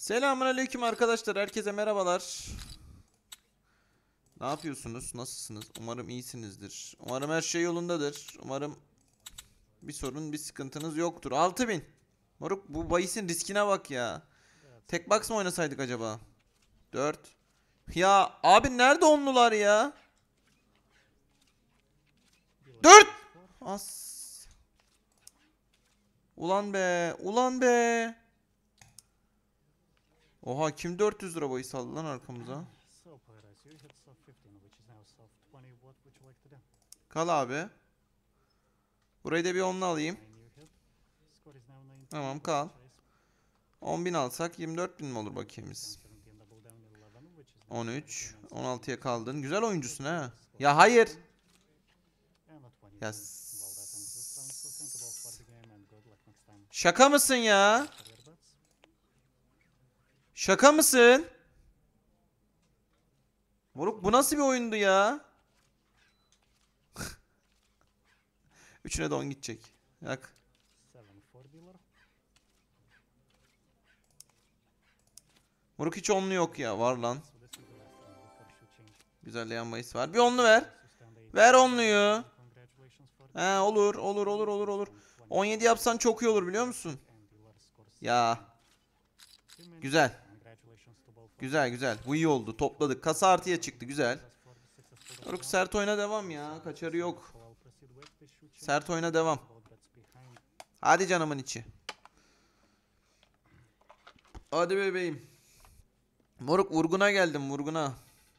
Selamünaleyküm arkadaşlar. Herkese merhabalar. Ne yapıyorsunuz? Nasılsınız? Umarım iyisinizdir. Umarım her şey yolundadır. Umarım bir sorun, bir sıkıntınız yoktur. 6000. Moruk bu bahisin riskine bak ya. Tek box mı oynasaydık acaba? 4. Ya abi nerede onlular ya? 4. As. Ulan be, ulan be. Oha kim 400 lira bahis aldı lan arkamıza? So, Pirates, you hit soft 15, which is now soft 20. What would you like to do? Kal abi. Burayı da bir onlu alayım. Nine you hit. Score is now 19. Tamam, kal. 10.000 alsak 24.000 mi olur bakayım biz? 17 double down 11, which is now 13. 16'ya kaldın. Güzel oyuncusun ha. Ya hayır. and a 20. Ya Well, that ends Şaka mısın? Moruk bu nasıl bir oyundu ya? Üçüne de 10 gidecek. Yak. 7 for dealer. Moruk hiç onlu yok ya. Var lan. Güzelleyen bahis var. Bir onlu ver. Ver onluyu. He olur olur olur olur olur. 17 yapsan çok iyi olur biliyor musun? Ya güzel. Güzel güzel. Bu iyi oldu. Topladık. Kasa artıya çıktı. Güzel. Moruk sert oyuna devam ya. Kaçarı yok. Sert oyuna devam. Hadi canımın içi. Hadi bebeğim. Moruk vurguna geldim vurguna.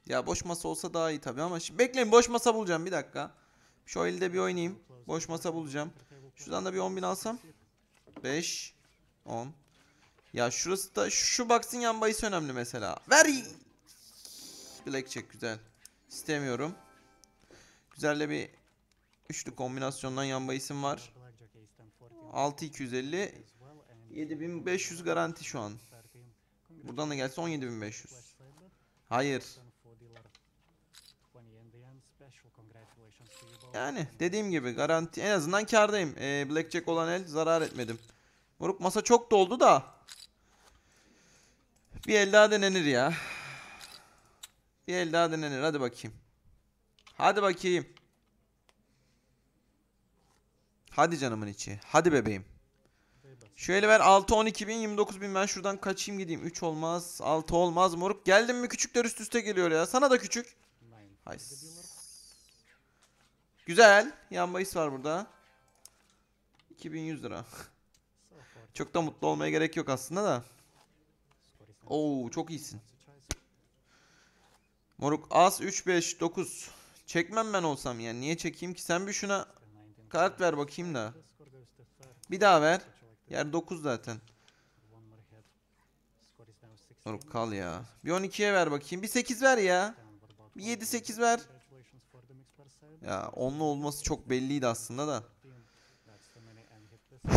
Ya boş masa olsa daha iyi tabii ama şimdi bekleyin boş masa bulacağım bir dakika. Şu elde bir oynayayım. Boş masa bulacağım. Şuradan da bir 10.000 alsam. 5 10 Ya şurası da şu box'ın yan bahis önemli mesela. Ver. Blackjack güzel. İstemiyorum. Güzel de bir üçlü kombinasyondan yan bahisim var. Blackjack ace 10 40 6250 as well and 7500 garanti şu an. 13. Buradan da gelse 17500. Flash side bet. Hayır. 10 for dealer. 20 in the end. Special congratulations to you both. Yani dediğim gibi garanti en azından kardayım. Ee, Blackjack olan el zarar etmedim. Moruk masa çok doldu da. Bir el daha denenir ya. Bir el daha denenir hadi bakayım. Hadi bakayım. Hadi canımın içi. Hadi bebeğim. Şu eli ver 6 12 bin 29 bin ben şuradan kaçayım gideyim. 3 olmaz 6 olmaz moruk. Geldim mi küçükler üst üste geliyor ya. Sana da küçük. Hay. Güzel. Yan bahis var burada. 2100 lira. Çok da mutlu olmaya gerek yok aslında da. Oo çok iyisin. Moruk as 3 5 9. Çekmem ben olsam yani. Niye çekeyim ki? Sen bir şuna Still 19 kart ver bakayım da. Bir daha ver. Yer 9 zaten. do? One more hit. Score is now 16. Moruk kal ya. Bir 12'ye ver bakayım. Bir 8 ver ya. Bir for 7 the 8 dealer? ver. Ya onlu olması çok belliydi aslında da. 15. That's the many and hit this.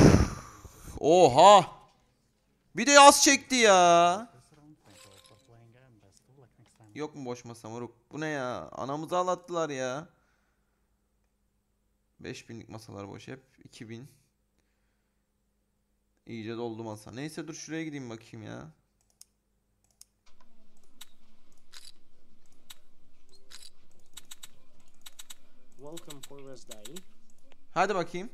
Oha. Bir de az çekti ya. Yok mu boş masa moruk? Bu ne ya? Anamızı ağlattılar ya. 5000'lik masalar boş hep. 2000. İyice doldu masa. Neyse dur şuraya gideyim bakayım ya. Welcome Forest Day Hadi bakayım.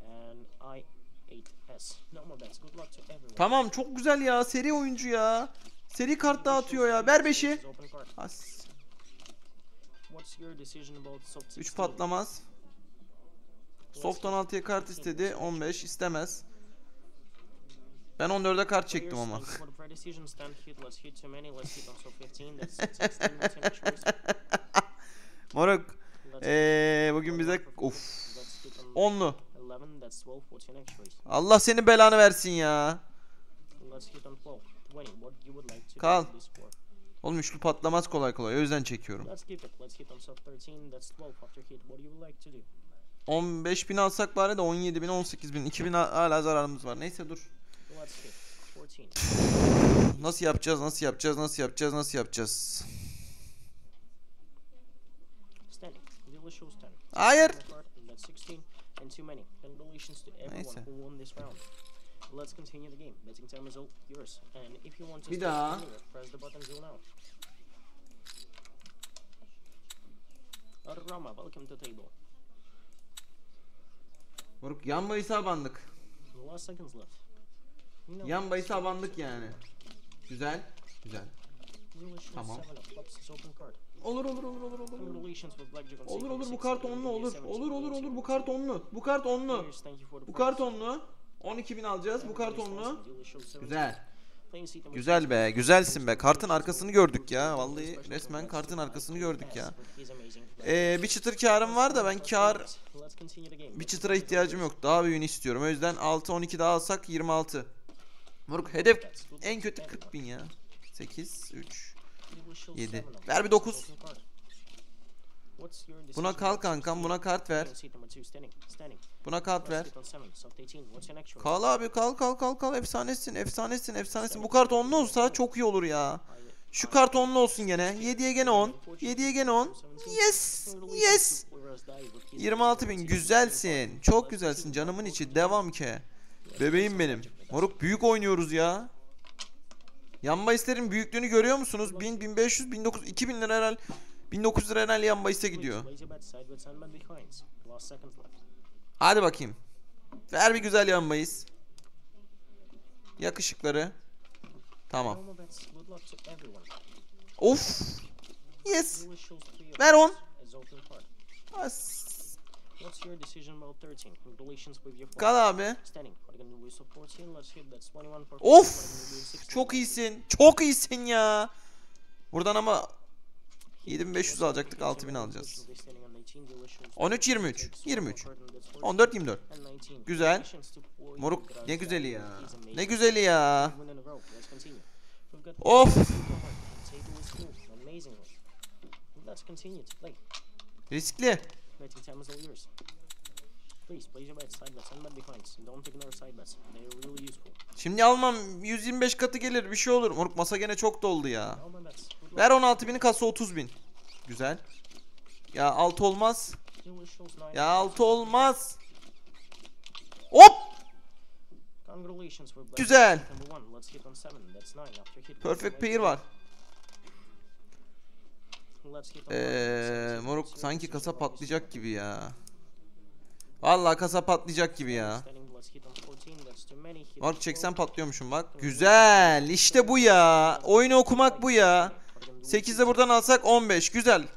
and I8S. No more bets. Good luck to everyone. Tamam çok güzel ya. Seri oyuncu ya. Seri kart dağıtıyor ya. Ver 5'i. This is Open card. As. What's your decision about soft 3 16? patlamaz. Soft 16'ya kart istedi. 15 istemez. Ben 14'e kart çektim ama. Players, thank you For the pre-decision stand hit, let's hit too many, let's hit on soft 15, that's soft 16, that's an extra risk. Moruk. Hit bugün bize of 15, Let's hit on onlu. 11, that's 12, what's your next race? Allah seni belanı versin ya. Let's hit on 12, 20, what you would like to Kal. Oğlum üçlü patlamaz kolay kolay. O yüzden çekiyorum. Let's keep it, let's hit on soft 13, that's 12 after hit, what you would like to do? 15 bin alsak bari de 17 bin 18 bin 2 bin ha- hala zararımız var. Neyse dur. Let's hit 14, Nasıl yapacağız nasıl yapacağız nasıl yapacağız nasıl yapacağız. standing, dealer shows 10. Hayır. Card, That's 16 and too many. Congratulations to everyone Neyse. Let's continue the game. Betting time is all yours. And if you want to Bir daha. press the button drill now. Rama, welcome to table. Moruk yan bahis abandık. Last seconds left. Know, Yan bahis abandık yani. Güzel. Güzel. Tamam. Olur olur olur olur olur. olur. Olur bu kart onlu olur. 17 Olur olur olur bu kart onlu. Bu kart onlu. Bu kart onlu. 12.000 alacağız bu kartonlu. Güzel. Güzel be, güzelsin be. Kartın arkasını gördük ya. Vallahi resmen kartın arkasını gördük ya. Ee, bir çıtır karım var da ben kar bir çıtıra ihtiyacım yok. Daha bir büyüğünü istiyorum. O yüzden 6 12 daha alsak 26. Moruk hedef en kötü 40 bin ya. 8 3 7. Ver bir 9. Buna kal kankam. Buna kart ver. Buna kart ver. Let's sit on seven, soft 18. What's your next one? Kal abi kal kal kal kal efsanesin efsanesin efsanesin. Bu kart onlu olsa çok iyi olur ya. Şu kart onlu olsun gene. 7'ye gene 10. 7'ye gene 10. Yes. Yes. 26 bin güzelsin. Çok güzelsin canımın içi. Devam ki. Bebeğim benim. Moruk büyük oynuyoruz ya. Yan bahislerin büyüklüğünü görüyor musunuz? 1000, 1500, 1900, 2000 lira herhal. 1900 lira herhal yan bahise gidiyor. Hadi bakayım. Ver bir güzel yan bahis. Yakışıkları. Tamam. Of. Yes. Ver 10. As. What's your decision about 13? Congratulations with your Kal abi. standing. What are you gonna do with 14? Let's hit that's 21 for Of. What are you gonna do with 16? Çok iyisin. Çok iyisin ya. Buradan ama 7500 alacaktık 6000 alacağız. 13 23 23 14 24 Güzel. Moruk ne güzeli ya. Ne güzeli ya. Of. Riskli. Şimdi almam 125 katı gelir bir şey olur. Moruk masa gene çok doldu ya. Ver 16 bini kasa 30 bin. Güzel. Ya 6 olmaz. Ya 6 olmaz. Hop. Güzel. Perfect pair var. Eee moruk sanki kasa patlayacak gibi ya. Vallahi kasa patlayacak gibi ya. Moruk çeksen patlıyormuşum bak. Güzel. İşte bu ya. Oyunu okumak bu ya. 8'de buradan alsak 15. Güzel.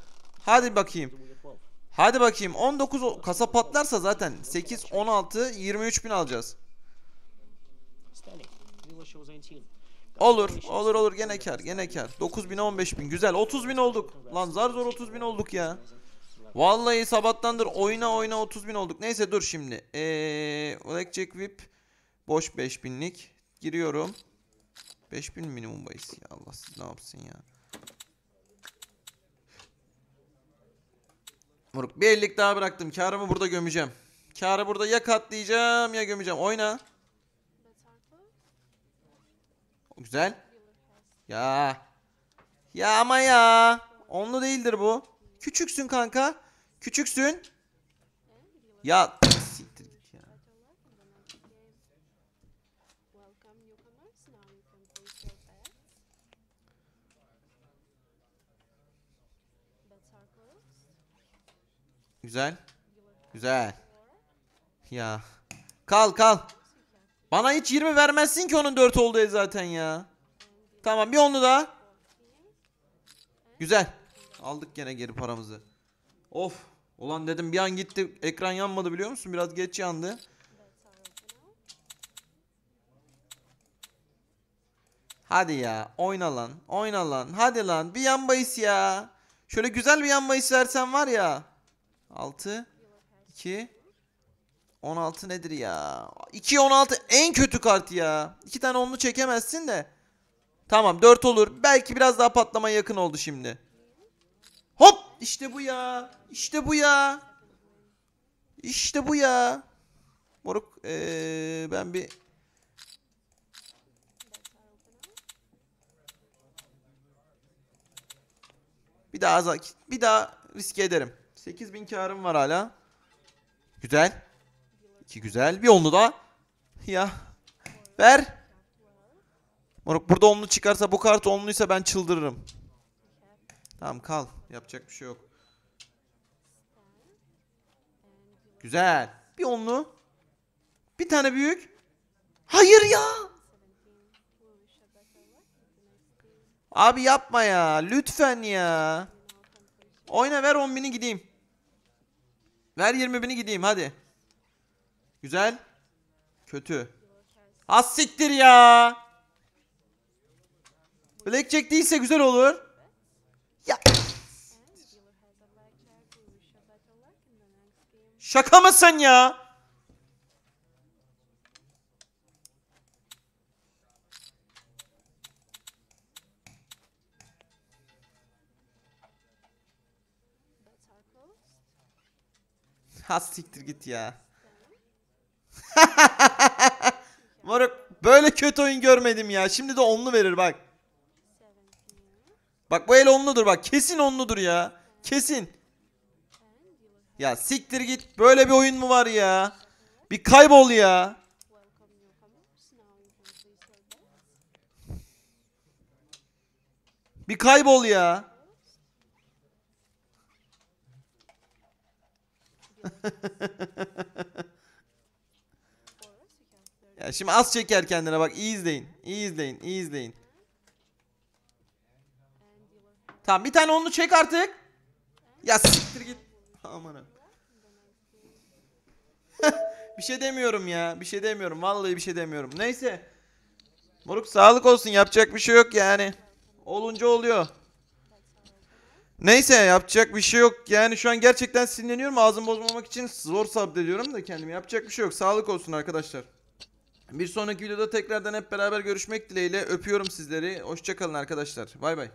Hadi bakayım. Hadi bakayım. 19 o- kasa patlarsa zaten 8 16 23 bin alacağız. Olur. Olur olur gene kar. Gene kar. 9 bin 15 bin. Güzel. 30 bin olduk. Lan zar zor 30 bin olduk ya. Vallahi sabahtandır oyna oyna 30 bin olduk. Neyse dur şimdi. Eee Blackjack Whip boş 5 binlik. Giriyorum. 5 bin minimum bahis. Ya Allah siz ne yapsın ya. Moruk bir ellik daha bıraktım. Karımı burada gömeceğim. Karı burada ya katlayacağım ya gömeceğim. Oyna. Güzel. Ya. Ya ama ya. Onlu değildir bu. Küçüksün kanka. Küçüksün. Ya siktir git ya. Güzel. Güzel. Ya. Kal kal. Bana hiç 20 vermezsin ki onun 4 olduğu zaten ya. Tamam bir onlu daha. Güzel. Aldık gene geri paramızı. Of. Ulan dedim bir an gitti. Ekran yanmadı biliyor musun? Biraz geç yandı. Hadi ya. Oyna lan. Oyna lan. Hadi lan. Bir yan bahis ya. Şöyle güzel bir yan bahis versen var ya. 6 2 16 nedir ya? 2 16 en kötü kart ya. 2 tane onlu çekemezsin de. Tamam 4 olur. Belki biraz daha patlamaya yakın oldu şimdi. İşte bu ya. İşte bu ya. İşte bu ya. Moruk ee, ben bir. Bir daha za- bir daha riske ederim. 8000 karım var hala. Güzel. İki güzel. Bir onlu da. Ya. Ver. Moruk burada onlu çıkarsa bu kart onluysa ben çıldırırım. Tamam kal. Yapacak bir şey yok. Güzel. Bir onlu. Bir tane büyük. Hayır ya. Abi yapma ya. Lütfen ya. Oyna ver 10 bini gideyim. Ver 20 bini gideyim hadi. Güzel. Kötü. Az siktir ya. Blackjack değilse güzel olur. Şaka mısın ya? Ha git ya. Moruk böyle kötü oyun görmedim ya. Şimdi de onlu verir bak. Bak bu el onludur bak. Kesin onludur ya. Kesin. Ya siktir git. Böyle bir oyun mu var ya? Bir kaybol ya. Bir kaybol ya. For us, you have 30 Ya şimdi az çeker kendine bak. İyi izleyin. İyi izleyin. iyi izleyin. Tamam bir tane onlu çek artık. Ya siktir git. Aman ha. bir şey demiyorum ya. Bir şey demiyorum. Vallahi bir şey demiyorum. Neyse. Moruk sağlık olsun. Yapacak bir şey yok yani. Olunca oluyor. Neyse yapacak bir şey yok. Yani şu an gerçekten sinirleniyorum. Ağzımı bozmamak için zor sabrediyorum da kendimi. Yapacak bir şey yok. Sağlık olsun arkadaşlar. Bir sonraki videoda tekrardan hep beraber görüşmek dileğiyle. Öpüyorum sizleri. Hoşçakalın arkadaşlar. Bay bay.